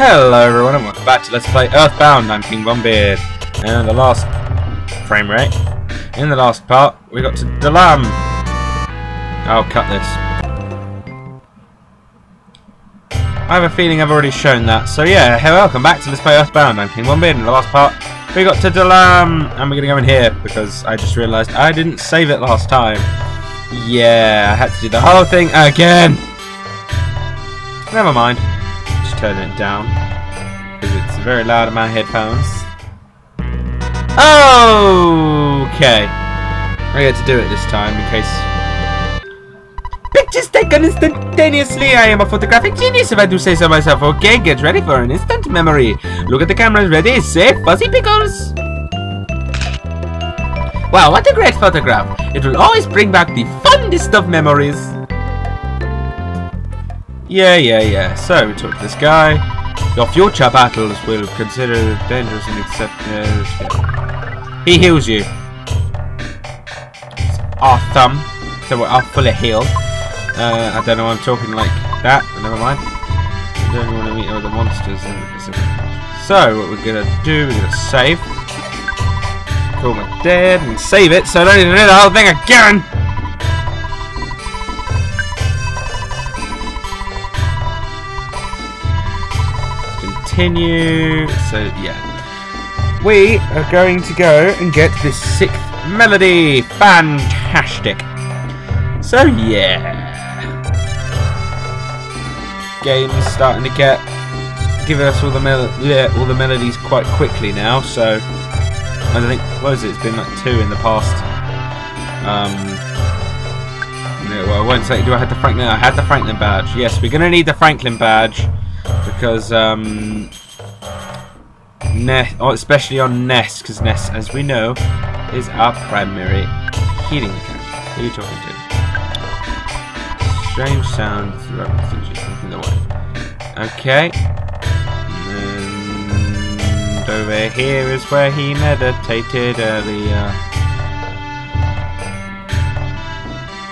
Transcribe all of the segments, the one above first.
Hello everyone and welcome back to Let's Play Earthbound. I'm King BomBeard. And the last frame rate. In the last part, we got to Dalaam. I'll cut this. I have a feeling I've already shown that. So yeah, hey, welcome back to Let's Play Earthbound. I'm King BomBeard. In the last part, we got to Dalaam. And we're to go in here because I just realised I didn't save it last time. Yeah, I had to do the whole thing again. Never mind turning it down because it's very loud in my headphones. Okay, I get to do it this time in case. Pictures taken instantaneously. I am a photographic genius, if I do say so myself. Okay, get ready for an instant memory. Look at the cameras, ready, safe, fuzzy pickles. Wow, what a great photograph! It will always bring back the fondest of memories. Yeah, yeah, yeah. So, we talk to this guy. Your future battles will consider dangerous and accept... Uh, he heals you. Our thumb. So we're fully healed. Uh, I don't know why I'm talking like that, but never mind. I don't want to meet other monsters. So, what we're to do, we're to save. Call my dead and save it, so I don't need to do the whole thing again! Continue. So, yeah. We are going to go and get this sixth melody. Fantastic. So, yeah. Game's starting to get give us all the mel yeah, all the melodies quite quickly now. So, I don't think what is it? It's been like two in the past. Um, no, well, I won't say. Do I have the Franklin? I had the Franklin badge. Yes, we're gonna need the Franklin badge because um, Ness, oh, especially on Ness, because Ness, as we know, is our primary healing account. Who are you talking to? Strange sounds, something the way. Okay. And over here is where he meditated earlier.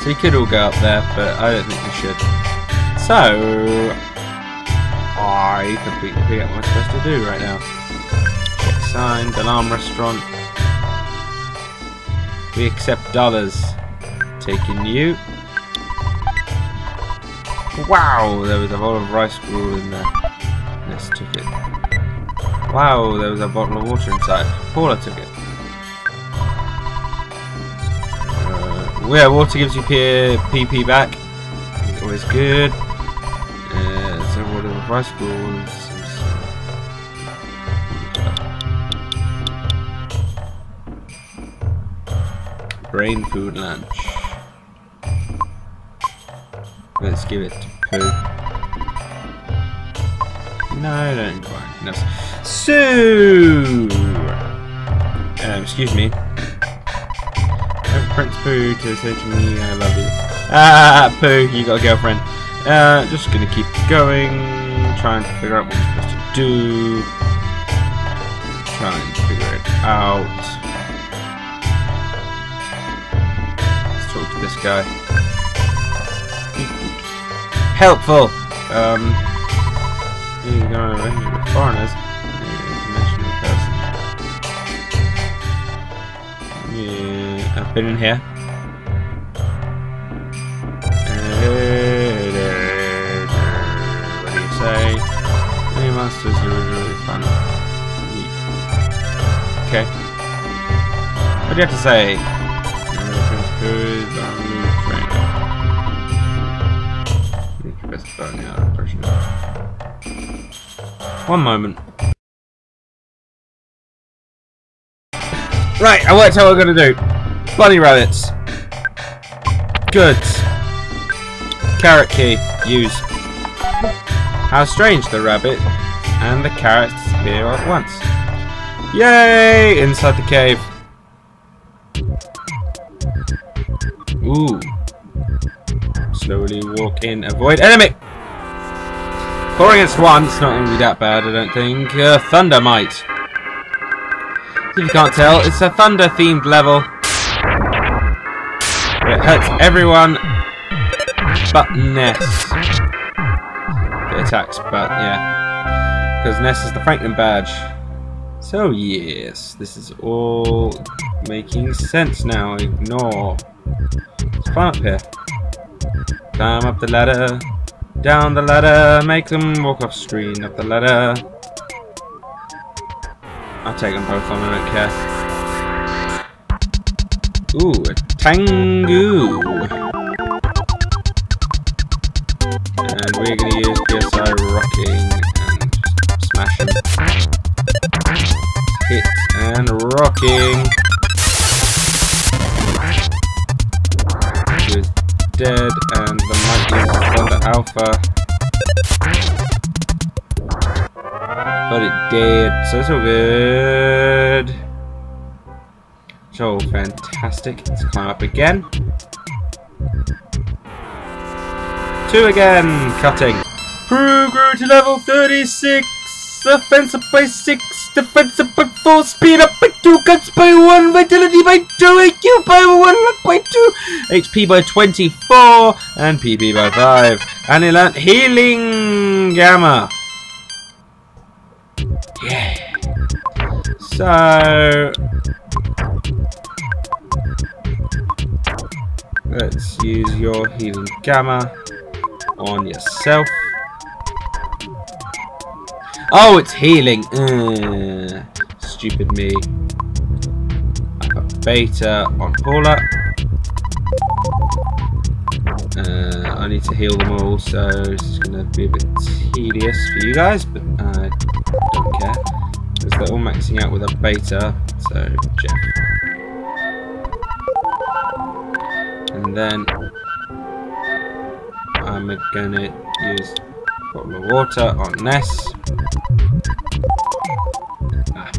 So he could all go up there, but I don't think we should. So, I completely forget what I'm supposed to do right now. Sign, Dalaam restaurant. We accept dollars. Taking you. Wow, there was a bowl of rice gruel in there. Let's took it. Wow, there was a bottle of water inside. Paula took it. Uh, yeah, water gives you PP back. It's always good rice balls. Brain food lunch. Let's give it to Poo. No, don't go on. No. So, um, excuse me. Prince Poo to say to me, I love you. Ah, Poo, you got a girlfriend. Uh, just gonna keep going trying to figure out what we're supposed to do. I'm Trying to figure it out. Let's talk to this guy. Helpful! Um, you're going to arrange with foreigners. Yeah, I've been in here. Monsters are really fun. Okay. What do you have to say? One moment. Right, I worked out what we're gonna do. Bunny rabbits. Goods. Carrot key. Use. How strange the rabbit and the carrots disappear at once. Yay! Inside the cave. Ooh. Slowly walk in, avoid enemy! Four against one, it's not going to be that bad, I don't think. Uh, Thunder Mite. If you can't tell, it's a Thunder themed level. It hurts everyone but Ness. It attacks, but yeah. Because Ness is the Franklin badge. So yes, this is all making sense now. Ignore. Let's climb up here. Climb up the ladder. Down the ladder. Make them walk off screen up the ladder. I'll take them both on, I don't care. Ooh, a Tengu! And we're gonna use PSI rocking Hit and rocking. He was dead and the mighty Thunder Alpha. But it did, so it's all good. So fantastic. Let's climb up again. Two again, cutting. Crew grew to level 36. Offensive by 6, defensive by 4, speed up by 2, guts by 1, vitality by 2, IQ by 1, luck by 2, HP by 24, and PP by 5. And he learnt Healing Gamma. Yeah. So... Let's use your Healing Gamma on yourself. Oh, it's healing. Uh, stupid me. I got beta on Paula. Uh, I need to heal them all, so is going to be a bit tedious for you guys, but I don't care. Because they're all maxing out with a beta, so Jeff. And then I'm going to use bottle of water on Ness. Ah.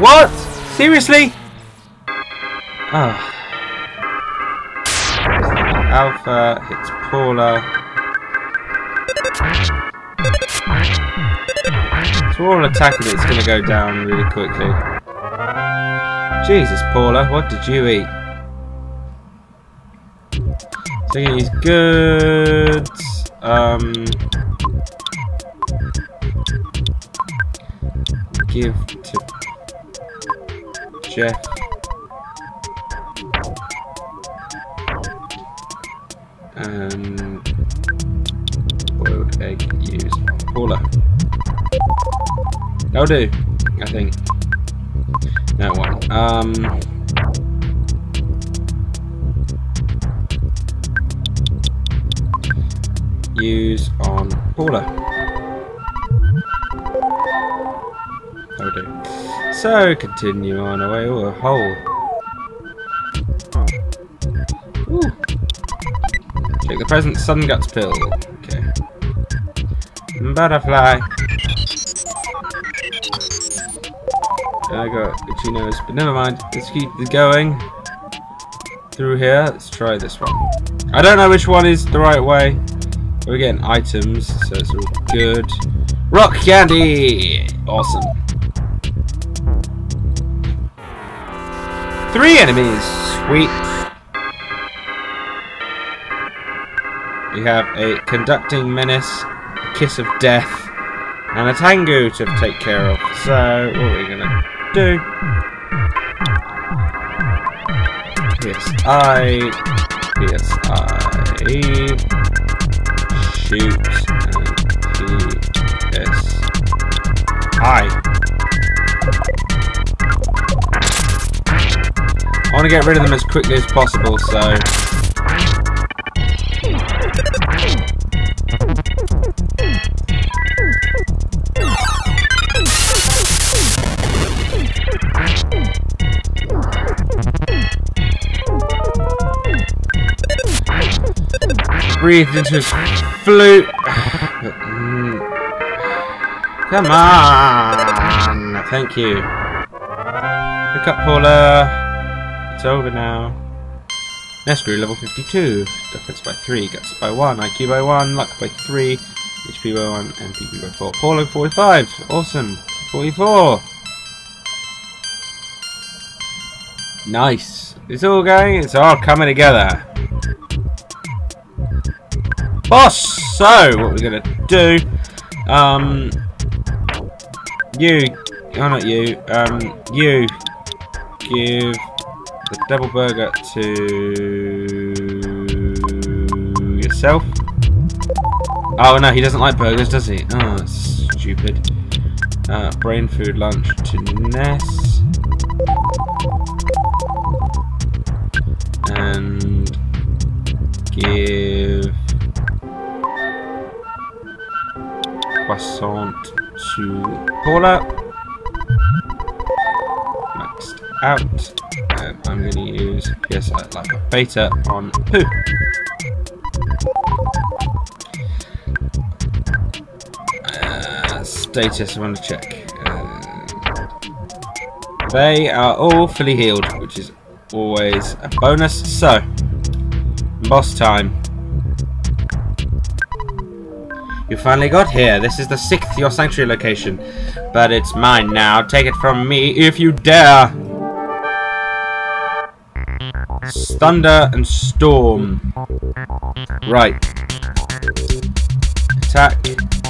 What? Seriously? Ah. Alpha hits Paula. So we're all attacking it, it's going to go down really quickly. Jesus, Paula, what did you eat? Taking these goods. Um, give to Jeff. And boiled egg use Paula. That'll do, I think. That one. Um. Use on Paula. That'll do. So, continue on our way. Oh, a hole. Oh. Ooh. Take the present sun guts pill. Okay. Butterfly. I got itchy nose, but never mind. Let's keep going through here. Let's try this one. I don't know which one is the right way. We're getting items, so it's all good. Rock candy! Awesome. Three enemies! Sweet. We have a conducting menace, a kiss of death, and a Tangoo to take care of. So, what are we gonna do? PSI, PSI, shoot PS I want to get rid of them as quickly as possible, so breathed into his flute. Come on! Thank you. Pick up Paula. It's over now. Nestru level 52. Defense by 3, guts by 1, IQ by 1, luck by 3, HP by 1, and PP by 4. Paula 45. Awesome. 44. Nice. It's all going, it's all coming together. Boss! So, what we're going to do Um, you, oh not you, um, you give the double burger to yourself. Oh no, he doesn't like burgers, does he? Oh, that's stupid. Uh, brain food lunch to Ness. And give croissant to Paula. Next out. I'm going to use PSI Lifeup beta on Poo. Uh, status I want to check. Uh, they are all fully healed, which is always a bonus. So, boss time. You finally got here. This is the sixth your sanctuary location. But it's mine now. Take it from me if you dare. Thunder and Storm. Right. Attack.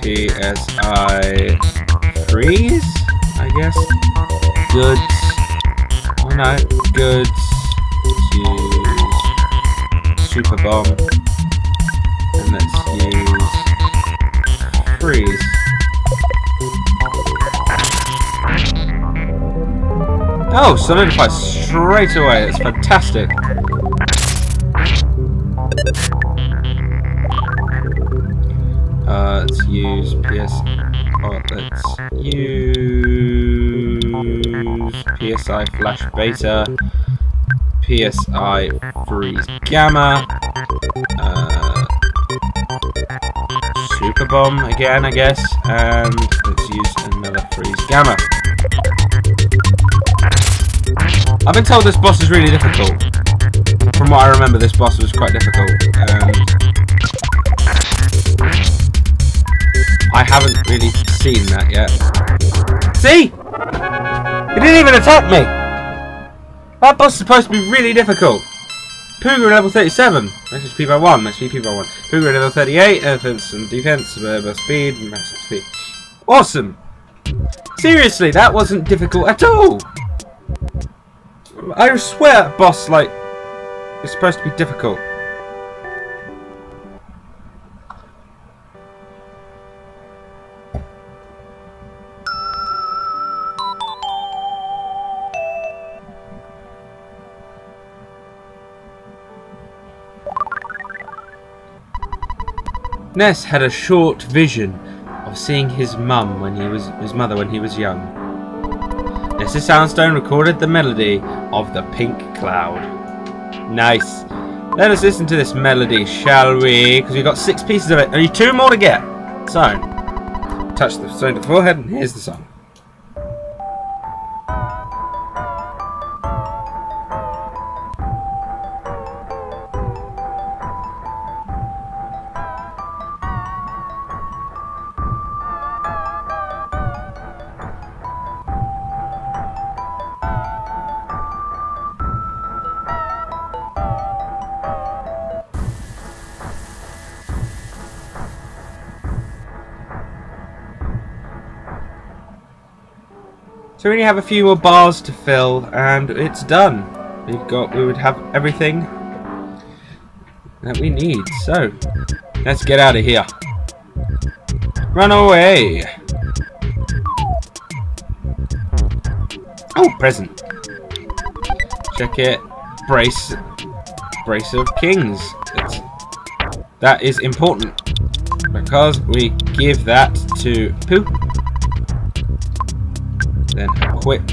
PSI. Freeze? I guess. Goods. Oh no. Goods. Use Super Bomb. And let's use freeze. Oh, solidify straight away. It's fantastic. Uh, let's use PS. Oh, let's use PSI Flash Beta, PSI Freeze Gamma, Super Bomb again, I guess, and let's use another Freeze Gamma. I've been told this boss is really difficult. From what I remember, this boss was quite difficult. And I haven't really seen that yet. See? He didn't even attack me! That boss is supposed to be really difficult. Pooga level 37. SP by 1. SP by 1. Pooga level 38. Offense and defense. Verbal speed. Massive speed. Awesome! Seriously, that wasn't difficult at all! I swear, boss, like, it's supposed to be difficult. Ness had a short vision of seeing his mum when he was his mother when he was young. Ness's Soundstone recorded the melody of the Pink Cloud. Nice. Let us listen to this melody, shall we? Because we've got six pieces of it. Only two more to get. So, touch the stone to the forehead, and here's the song. So we only have a few more bars to fill, and it's done. We've got, we would have everything that we need. So, let's get out of here. Run away! Oh, present. Check it. Brace. Brace of Kings. It's, that is important. Because we give that to Poo equip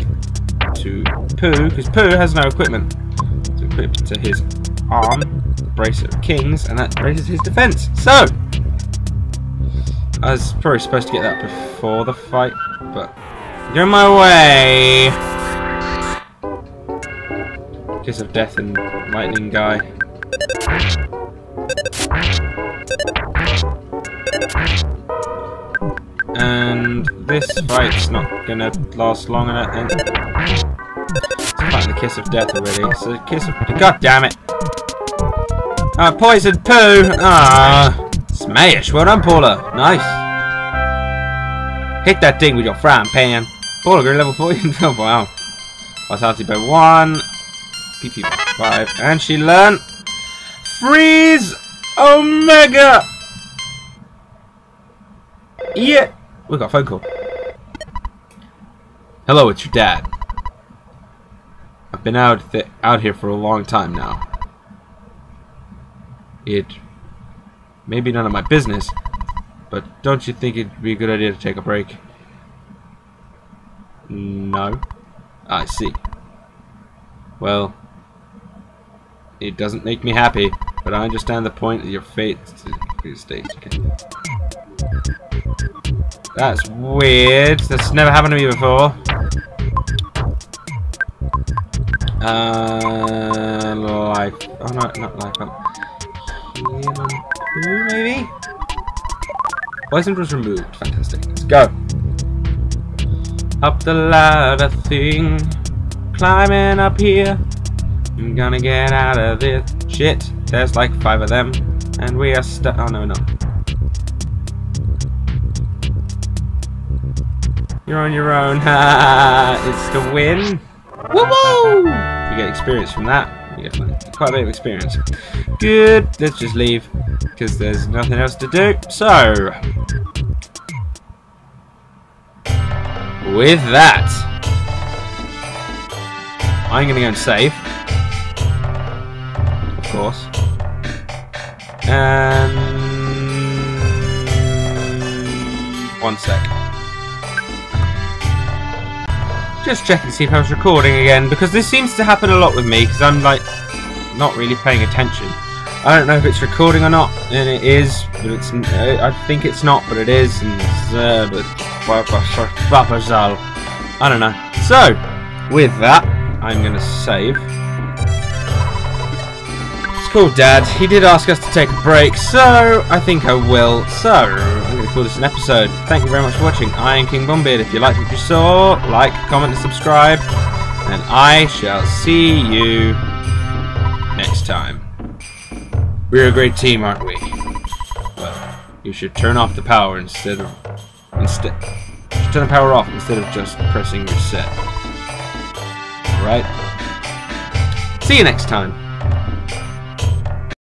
to Poo, because Poo has no equipment. To equip to his arm, the Bracelet of Kings, and that raises his defense. So, I was probably supposed to get that before the fight, but get in my way. Kiss of Death and Lightning Guy. This fight's not gonna last long enough. And it's fighting the kiss of death already. So kiss of God damn it! Uh, poison poo! Ah, smash! Well done, Paula. Nice. Hit that thing with your frying pan. Bulgur level 14. oh, wow. Vitality by 1. PP by 5. And she learned Freeze Omega! Yeah! We got a phone call. Hello, it's your dad. I've been out out here for a long time now. It may be none of my business, but don't you think it'd be a good idea to take a break? No. I see. Well, it doesn't make me happy, but I understand the point of your fate. That's weird. That's never happened to me before. Uh, life. Oh no, not life. Um, two, maybe. Poison was removed. Fantastic. Let's go. Up the ladder thing, climbing up here. I'm gonna get out of this. Shit, there's like five of them, and we are stuck. Oh no, no. You're on your own. it's the win. Woo woo! You get experience from that. You get quite a bit of experience. Good. Let's just leave because there's nothing else to do. So, with that, I'm gonna go and save, of course, and one sec. Just check and see if I was recording again, because this seems to happen a lot with me, because I'm, like, not really paying attention. I don't know if it's recording or not, and it is, but it's, I think it's not, but it is, and it's, uh, but, I don't know. So, with that, I'm going to save. Cool, Dad. He did ask us to take a break, so I think I will. So, I'm going to call this an episode. Thank you very much for watching. I am King BomBeard. If you liked what you saw, like, comment, and subscribe. And I shall see you next time. We're a great team, aren't we? Well, you should turn off the power instead of... Instead... Turn the power off instead of just pressing reset. Alright? See you next time.